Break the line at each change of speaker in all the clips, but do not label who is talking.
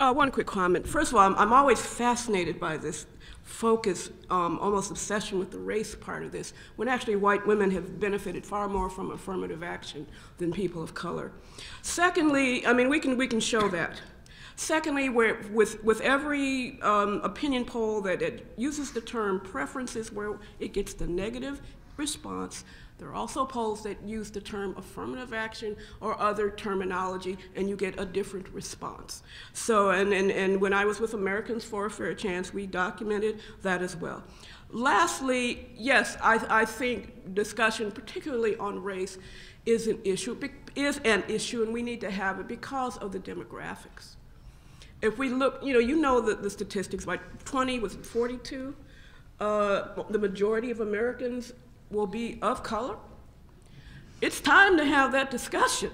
Uh, one quick comment. First of all, I'm, I'm always fascinated by this focus, um, almost obsession with the race part of this, when actually white women have benefited far more from affirmative action than people of color. Secondly, I mean, we can, we can show that. Secondly, with, with every um, opinion poll that it uses the term preferences where it gets the negative response, there are also polls that use the term affirmative action or other terminology, and you get a different response. So, and, and, and when I was with Americans for a Fair Chance, we documented that as well. Lastly, yes, I, I think discussion, particularly on race, is an issue, is an issue, and we need to have it because of the demographics. If we look, you know, you know the, the statistics, like 20 was 42. Uh, the majority of Americans will be of color. It's time to have that discussion.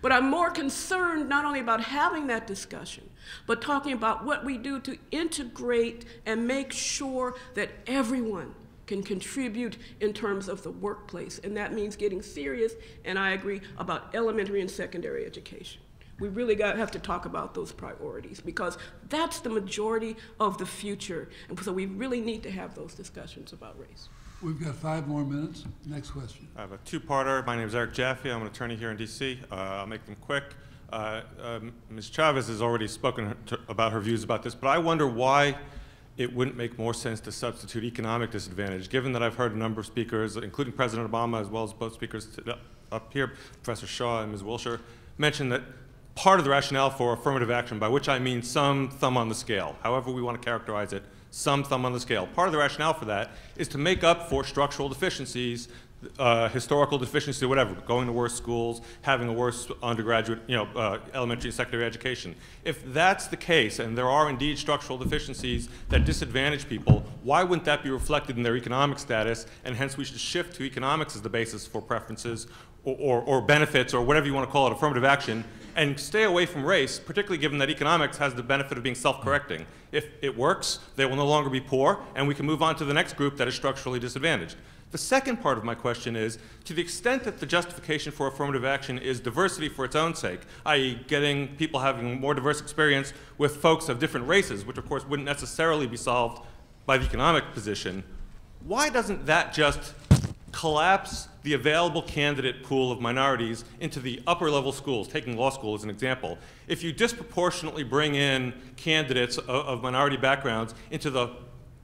But I'm more concerned not only about having that discussion, but talking about what we do to integrate and make sure that everyone can contribute in terms of the workplace. And that means getting serious, and I agree, about elementary and secondary education. We really got, have to talk about those priorities because that's the majority of the future. And so we really need to have those discussions about race.
We've got five more minutes. Next question.
I have a two-parter. My name is Eric Jaffe. I'm an attorney here in D.C. Uh, I'll make them quick. Uh, um, Ms. Chavez has already spoken to, about her views about this, but I wonder why it wouldn't make more sense to substitute economic disadvantage, given that I've heard a number of speakers, including President Obama, as well as both speakers up here, Professor Shaw and Ms. Wilcher, mention that part of the rationale for affirmative action, by which I mean some thumb on the scale, however we want to characterize it, some thumb on the scale. Part of the rationale for that is to make up for structural deficiencies, uh, historical deficiency, whatever, going to worse schools, having a worse undergraduate, you know, uh, elementary and secondary education. If that's the case, and there are indeed structural deficiencies that disadvantage people, why wouldn't that be reflected in their economic status, and hence we should shift to economics as the basis for preferences or, or, or benefits or whatever you want to call it, affirmative action, and stay away from race, particularly given that economics has the benefit of being self-correcting. If it works, they will no longer be poor, and we can move on to the next group that is structurally disadvantaged. The second part of my question is, to the extent that the justification for affirmative action is diversity for its own sake, i.e. getting people having more diverse experience with folks of different races, which of course wouldn't necessarily be solved by the economic position, why doesn't that just collapse the available candidate pool of minorities into the upper level schools, taking law school as an example. If you disproportionately bring in candidates of, of minority backgrounds into the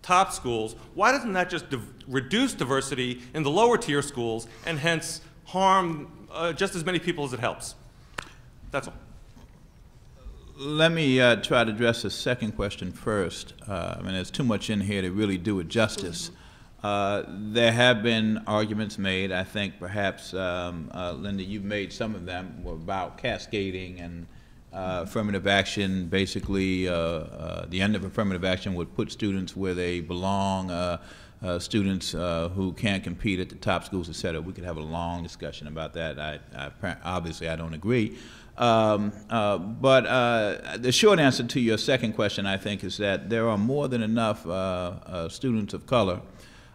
top schools, why doesn't that just div reduce diversity in the lower tier schools and hence harm uh, just as many people as it helps? That's all.
Let me uh, try to address the second question first. Uh, I mean, there's too much in here to really do it justice. Uh, there have been arguments made. I think perhaps, um, uh, Linda, you've made some of them about cascading and uh, affirmative action. Basically, uh, uh, the end of affirmative action would put students where they belong. students who can't compete at the top schools, et cetera. We could have a long discussion about that. I, I obviously I don't agree. Um, uh, but uh, the short answer to your second question, I think, is that there are more than enough uh, students of color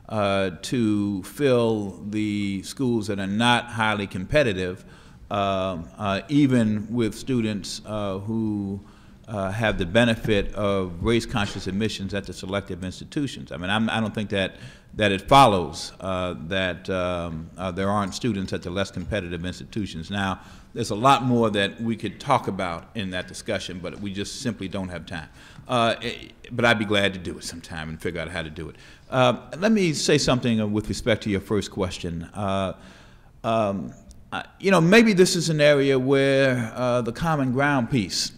uh, to fill the schools that are not highly competitive, uh, uh, even with students uh, who have the benefit of race-conscious admissions at the selective institutions. I mean, I'm, I do not think that that it follows that um, there aren't students at the less competitive institutions. Now, there's a lot more that we could talk about in that discussion, but we just simply don't have time. Eh, but I'd be glad to do it sometime and figure out how to do it. Uh, let me say something with respect to your first question. Uh, um, you know, maybe this is an area where uh, the common ground piece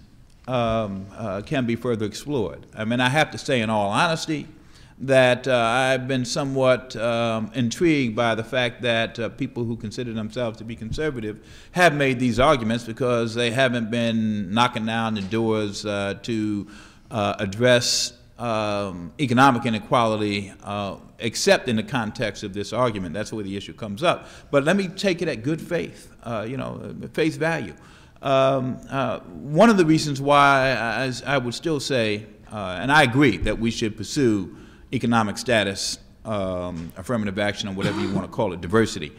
um, uh, can be further explored. I mean, I have to say, in all honesty, that uh, I've been somewhat um, intrigued by the fact that uh, people who consider themselves to be conservative have made these arguments because they haven't been knocking down the doors to address um, economic inequality uh, except in the context of this argument. That's where the issue comes up. But let me take it at good faith, uh, you know, face value. Um, uh, one of the reasons why I, I would still say, uh, and I agree that we should pursue economic status, um, affirmative action, or whatever you want to call it, diversity.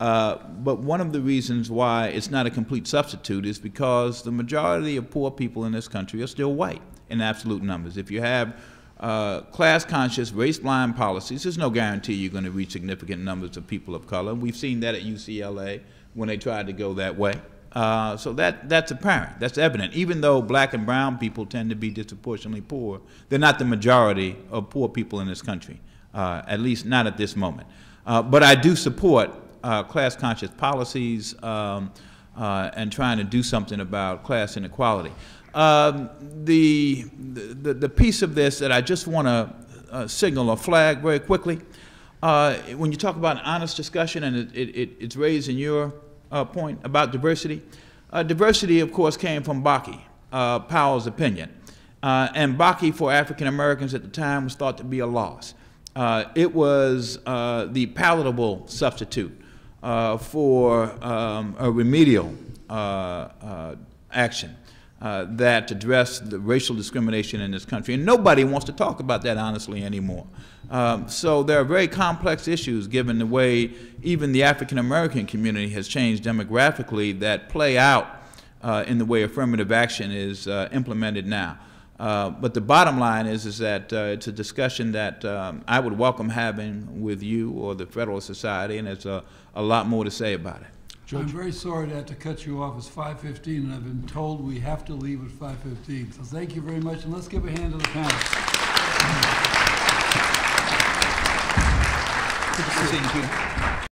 Uh, But one of the reasons why it's not a complete substitute is because the majority of poor people in this country are still white in absolute numbers. If you have uh, class-conscious, race-blind policies, there's no guarantee you're going to reach significant numbers of people of color. We've seen that at UCLA when they tried to go that way. Uh, so that, that's apparent, that's evident. Even though black and brown people tend to be disproportionately poor, they're not the majority of poor people in this country, uh, at least not at this moment. Uh, but I do support uh, class-conscious policies um, uh, and trying to do something about class inequality. Um, the, the, the piece of this that I just want to signal or flag very quickly, when you talk about an honest discussion, and it, it, it's raised in your uh, point about diversity, uh, diversity, of course, came from Bakke, uh, Powell's opinion. Uh, and Bakke for African Americans at the time was thought to be a loss. Uh, it was uh, the palatable substitute for um, a remedial action uh, that address the racial discrimination in this country. And nobody wants to talk about that honestly anymore. Um, so there are very complex issues given the way even the African American community has changed demographically that play out uh, in the way affirmative action is uh, implemented now. Uh, but the bottom line is, is that uh, it's a discussion that um, I would welcome having with you or the Federalist Society, and there's a, a lot more to say about it.
I'm very sorry to have to cut you off. It's 5:15, and I've been told we have to leave at 5:15. So thank you very much, and let's give a hand to the panel.
Good to see you, Peter.